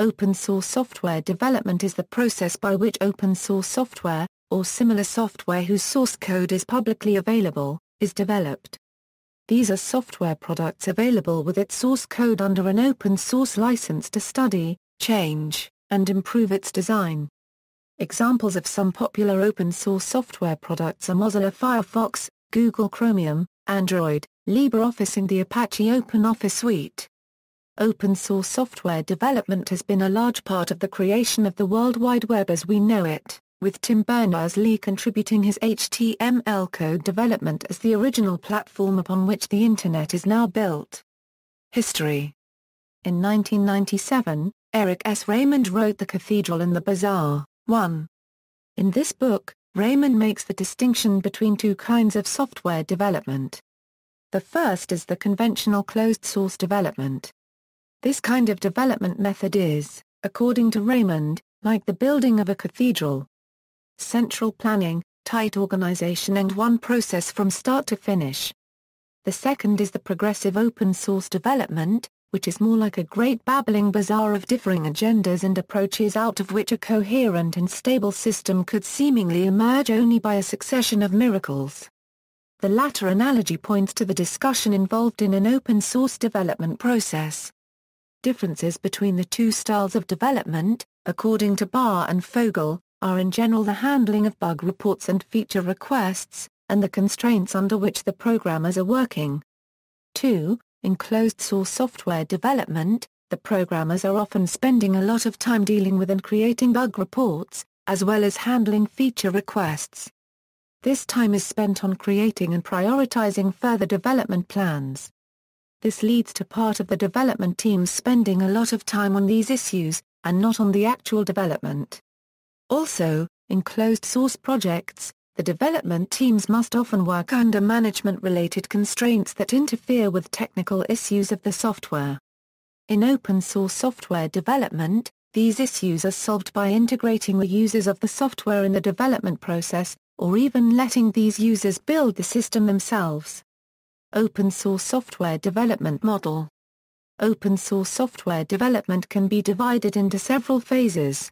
Open source software development is the process by which open source software, or similar software whose source code is publicly available, is developed. These are software products available with its source code under an open source license to study, change, and improve its design. Examples of some popular open source software products are Mozilla Firefox, Google Chromium, Android, LibreOffice and the Apache OpenOffice Suite. Open source software development has been a large part of the creation of the World Wide Web as we know it, with Tim Berners-Lee contributing his HTML code development as the original platform upon which the Internet is now built. History In 1997, Eric S. Raymond wrote The Cathedral and the Bazaar, 1. In this book, Raymond makes the distinction between two kinds of software development. The first is the conventional closed-source development. This kind of development method is, according to Raymond, like the building of a cathedral. Central planning, tight organization and one process from start to finish. The second is the progressive open source development, which is more like a great babbling bazaar of differing agendas and approaches out of which a coherent and stable system could seemingly emerge only by a succession of miracles. The latter analogy points to the discussion involved in an open source development process. Differences between the two styles of development, according to Barr and Fogel, are in general the handling of bug reports and feature requests, and the constraints under which the programmers are working. 2. In closed-source software development, the programmers are often spending a lot of time dealing with and creating bug reports, as well as handling feature requests. This time is spent on creating and prioritizing further development plans. This leads to part of the development team spending a lot of time on these issues, and not on the actual development. Also, in closed-source projects, the development teams must often work under management-related constraints that interfere with technical issues of the software. In open-source software development, these issues are solved by integrating the users of the software in the development process, or even letting these users build the system themselves. Open source software development model Open source software development can be divided into several phases.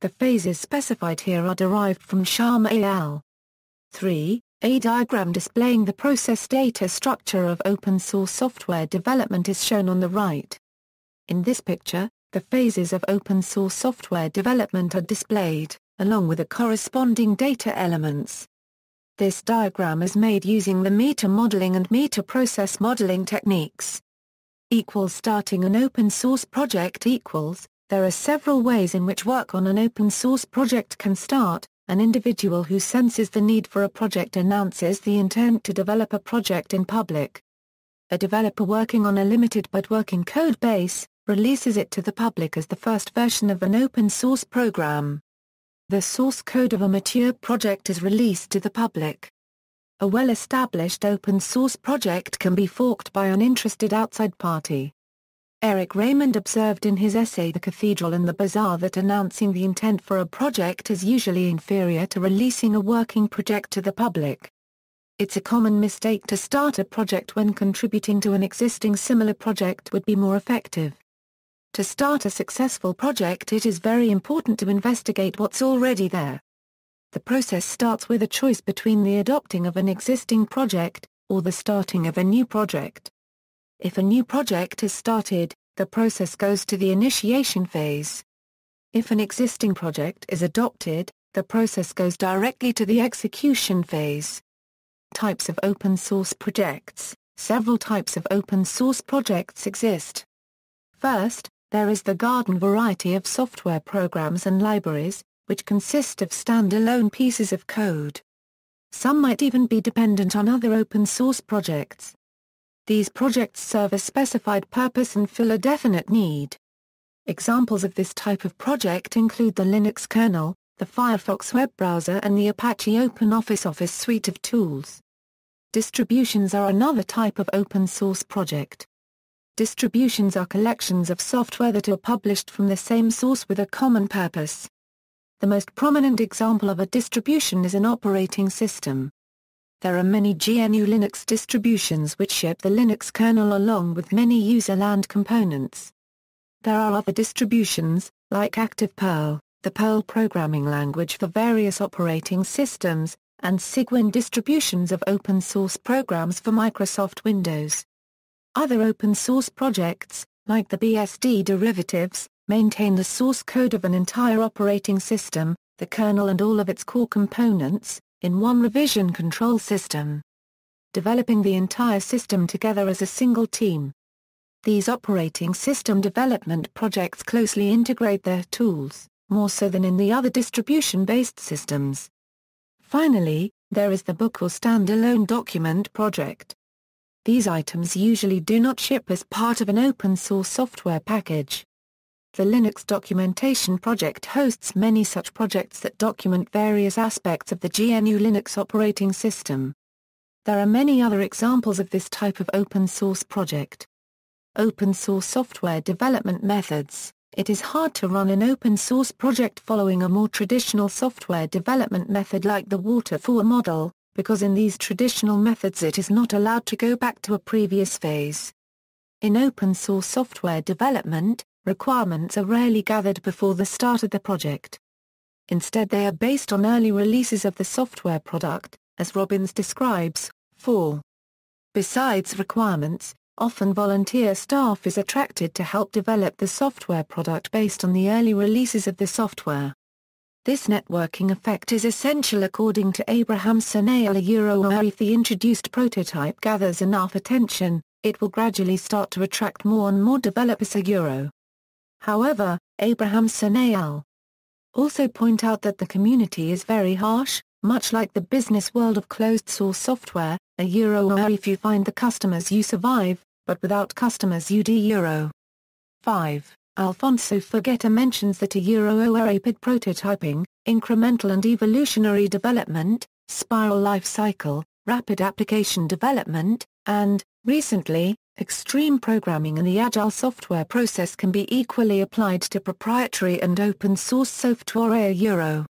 The phases specified here are derived from Sharma et al. 3. A diagram displaying the process data structure of open source software development is shown on the right. In this picture, the phases of open source software development are displayed, along with the corresponding data elements. This diagram is made using the meta modeling and meta process modeling techniques. Equals starting an open source project equals, there are several ways in which work on an open source project can start, an individual who senses the need for a project announces the intent to develop a project in public. A developer working on a limited but working code base, releases it to the public as the first version of an open source program. The source code of a mature project is released to the public. A well-established open-source project can be forked by an interested outside party. Eric Raymond observed in his essay The Cathedral and the Bazaar that announcing the intent for a project is usually inferior to releasing a working project to the public. It's a common mistake to start a project when contributing to an existing similar project would be more effective. To start a successful project it is very important to investigate what's already there. The process starts with a choice between the adopting of an existing project, or the starting of a new project. If a new project is started, the process goes to the initiation phase. If an existing project is adopted, the process goes directly to the execution phase. Types of open source projects Several types of open source projects exist. First, there is the garden variety of software programs and libraries, which consist of standalone pieces of code. Some might even be dependent on other open-source projects. These projects serve a specified purpose and fill a definite need. Examples of this type of project include the Linux kernel, the Firefox web browser and the Apache OpenOffice Office suite of tools. Distributions are another type of open-source project. Distributions are collections of software that are published from the same source with a common purpose. The most prominent example of a distribution is an operating system. There are many GNU Linux distributions which ship the Linux kernel along with many user land components. There are other distributions, like ActivePerl, the Perl programming language for various operating systems, and Cygwin distributions of open-source programs for Microsoft Windows. Other open-source projects, like the BSD derivatives, maintain the source code of an entire operating system, the kernel and all of its core components, in one revision control system. Developing the entire system together as a single team. These operating system development projects closely integrate their tools, more so than in the other distribution-based systems. Finally, there is the book or standalone document project. These items usually do not ship as part of an open-source software package. The Linux Documentation Project hosts many such projects that document various aspects of the GNU Linux operating system. There are many other examples of this type of open-source project. Open source software development methods It is hard to run an open source project following a more traditional software development method like the waterfall model, because in these traditional methods it is not allowed to go back to a previous phase. In open source software development, requirements are rarely gathered before the start of the project. Instead they are based on early releases of the software product, as Robbins describes, 4. Besides requirements, often volunteer staff is attracted to help develop the software product based on the early releases of the software. This networking effect is essential according to Abrahamsson et al. a Euro or if the introduced prototype gathers enough attention, it will gradually start to attract more and more developers a Euro. However, Abrahamsson et al. also point out that the community is very harsh, much like the business world of closed-source software, a Euro or if you find the customers you survive, but without customers UD Euro. 5. Alfonso Fuggetta mentions that a Euro rapid prototyping, incremental and evolutionary development, spiral life cycle, rapid application development, and, recently, extreme programming and the agile software process can be equally applied to proprietary and open-source software Euro.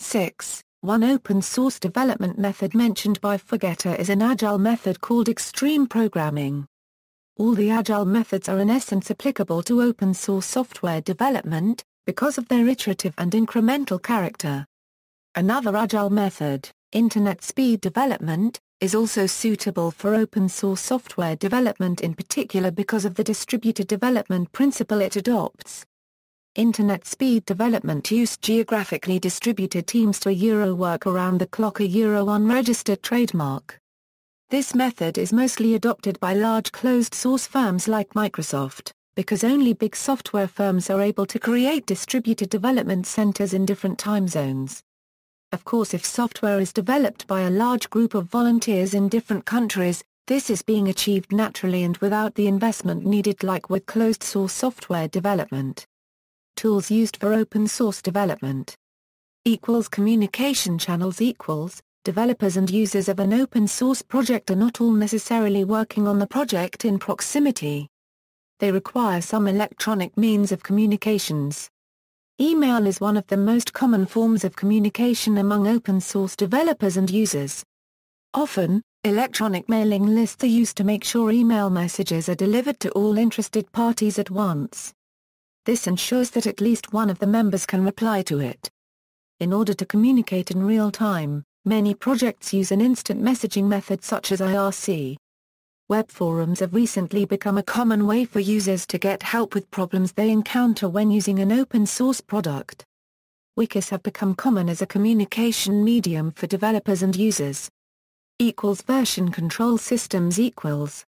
6. One open-source development method mentioned by Fuggetta is an agile method called extreme programming. All the agile methods are in essence applicable to open-source software development, because of their iterative and incremental character. Another agile method, Internet Speed Development, is also suitable for open-source software development in particular because of the distributed development principle it adopts. Internet speed development used geographically distributed teams to Euro work around the clock a Euro unregistered trademark. This method is mostly adopted by large closed-source firms like Microsoft, because only big software firms are able to create distributed development centers in different time zones. Of course if software is developed by a large group of volunteers in different countries, this is being achieved naturally and without the investment needed like with closed-source software development. Tools used for open-source development equals communication channels equals developers and users of an open-source project are not all necessarily working on the project in proximity. They require some electronic means of communications. Email is one of the most common forms of communication among open-source developers and users. Often, electronic mailing lists are used to make sure email messages are delivered to all interested parties at once. This ensures that at least one of the members can reply to it. In order to communicate in real time, Many projects use an instant messaging method such as IRC. Web forums have recently become a common way for users to get help with problems they encounter when using an open-source product. Wikis have become common as a communication medium for developers and users. Equals version control systems equals.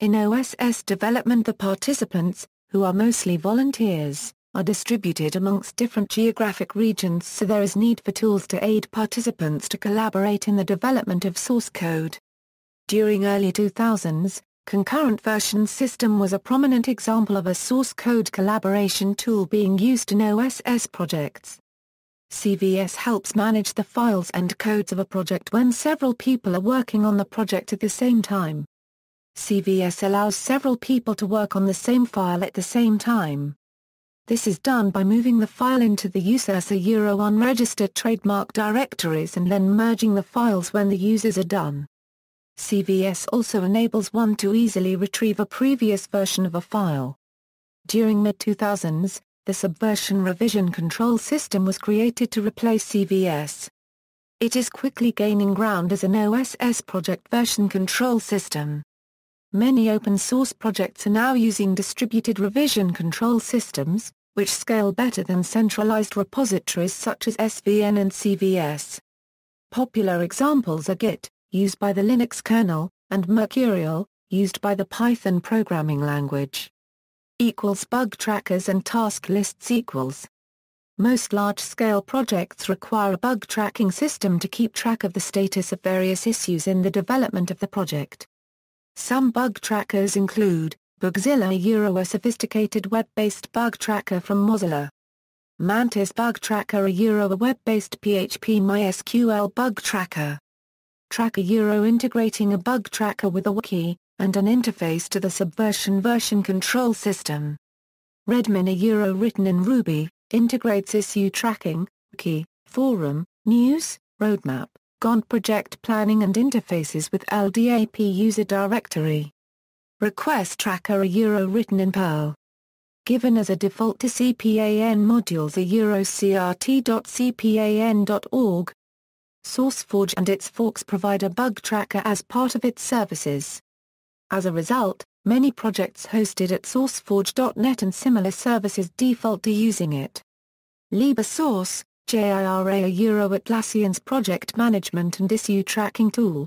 In OSS development the participants, who are mostly volunteers, are distributed amongst different geographic regions so there is need for tools to aid participants to collaborate in the development of source code. During early 2000s, Concurrent Version System was a prominent example of a source code collaboration tool being used in OSS projects. CVS helps manage the files and codes of a project when several people are working on the project at the same time. CVS allows several people to work on the same file at the same time. This is done by moving the file into the user's Euro unregistered trademark directories and then merging the files when the users are done. CVS also enables one to easily retrieve a previous version of a file. During mid-2000s, the Subversion Revision Control System was created to replace CVS. It is quickly gaining ground as an OSS project version control system. Many open-source projects are now using distributed revision control systems, which scale better than centralized repositories such as SVN and CVS. Popular examples are Git, used by the Linux kernel, and Mercurial, used by the Python programming language. Equals bug trackers and task lists equals. Most large-scale projects require a bug tracking system to keep track of the status of various issues in the development of the project. Some bug trackers include, Bugzilla Euro a sophisticated web-based bug tracker from Mozilla. Mantis Bug Tracker a Euro a web-based PHP MySQL bug tracker. Tracker Euro integrating a bug tracker with a wiki, and an interface to the Subversion version control system. Redmine a Euro written in Ruby, integrates issue tracking, wiki, forum, news, roadmap, Gantt project planning and interfaces with LDAP user directory. Request tracker a Euro written in Perl. Given as a default to CPAN modules a Euro crt.cpan.org, SourceForge and its forks provide a bug tracker as part of its services. As a result, many projects hosted at SourceForge.net and similar services default to using it. LibreSource, JIRA a Euro Atlassian's project management and issue tracking tool.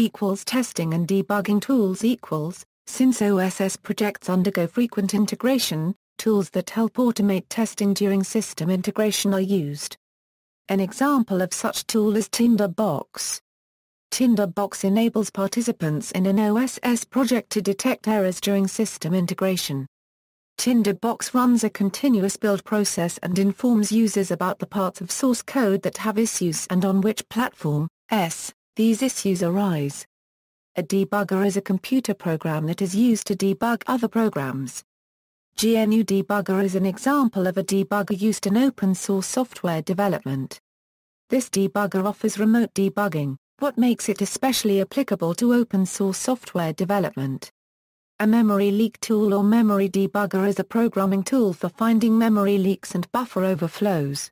Equals testing and debugging tools equals, since OSS projects undergo frequent integration, tools that help automate testing during system integration are used. An example of such tool is Tinderbox. Tinderbox enables participants in an OSS project to detect errors during system integration. Tinderbox runs a continuous build process and informs users about the parts of source code that have issues and on which platform, s, these issues arise. A debugger is a computer program that is used to debug other programs. GNU Debugger is an example of a debugger used in open-source software development. This debugger offers remote debugging, what makes it especially applicable to open-source software development. A memory leak tool or memory debugger is a programming tool for finding memory leaks and buffer overflows.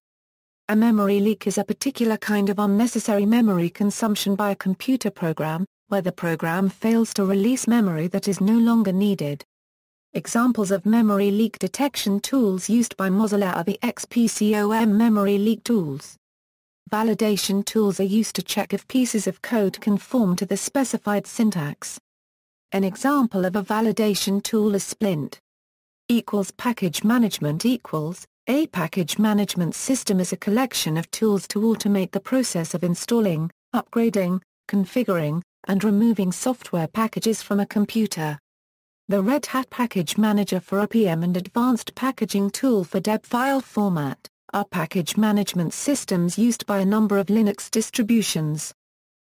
A memory leak is a particular kind of unnecessary memory consumption by a computer program, where the program fails to release memory that is no longer needed. Examples of memory leak detection tools used by Mozilla are the XPCOM memory leak tools. Validation tools are used to check if pieces of code conform to the specified syntax. An example of a validation tool is Splint. Equals package management equals, a package management system is a collection of tools to automate the process of installing, upgrading, configuring, and removing software packages from a computer. The Red Hat Package Manager for RPM and Advanced Packaging Tool for DEB file format, are package management systems used by a number of Linux distributions.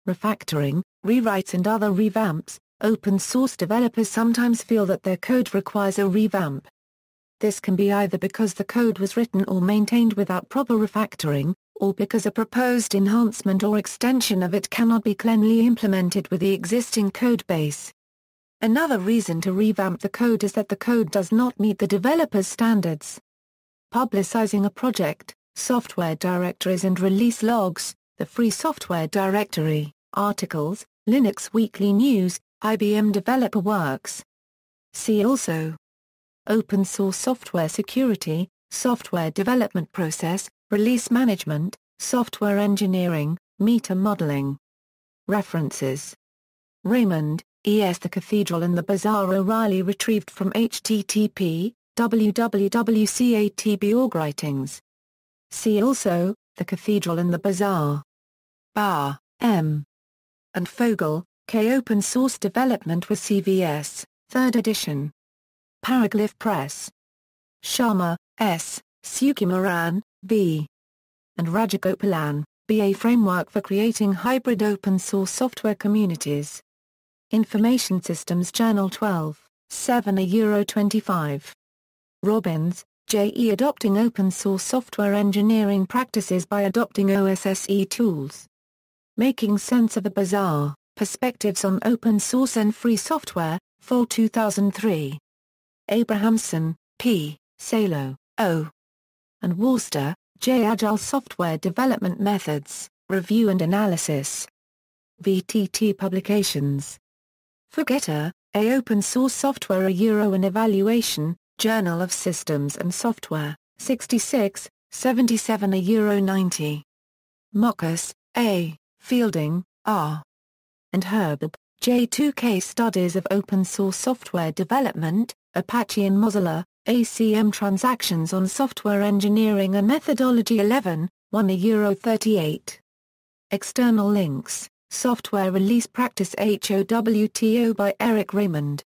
Refactoring, rewrites and other revamps, open source developers sometimes feel that their code requires a revamp. This can be either because the code was written or maintained without proper refactoring, or because a proposed enhancement or extension of it cannot be cleanly implemented with the existing code base. Another reason to revamp the code is that the code does not meet the developer's standards. Publicizing a project, software directories and release logs, the Free Software Directory, articles, Linux Weekly News, IBM Developer Works. See also Open Source Software Security, Software Development Process, Release Management, Software Engineering, Meta Modeling. References Raymond, E.S. The Cathedral and the Bazaar O'Reilly retrieved from http www.catb.org writings. See also, The Cathedral and the Bazaar. Barr, M. And Fogel, K. Open Source Development with CVS, 3rd edition. Paraglyph Press. Sharma, S., Sukumaran, V. And Rajagopalan, BA Framework for Creating Hybrid Open Source Software Communities. Information Systems Journal 12, 7 a Euro 25. Robbins, J.E. Adopting Open Source Software Engineering Practices by Adopting OSSE Tools. Making Sense of the Bazaar, Perspectives on Open Source and Free Software, Fall 2003. Abrahamsson, P. Salo, O. And Worcester, J. Agile Software Development Methods, Review and Analysis. VTT Publications. Fuggetta, A. Open Source Software A Euro and Evaluation, Journal of Systems and Software, 66, 77 A Euro 90. Mockus, A. Fielding, R. And Herbsleb, J2K Studies of Open Source Software Development, Apache and Mozilla, ACM Transactions on Software Engineering and Methodology 11, 1 Euro 38. External links, Software Release Practice HOWTO by Eric Raymond.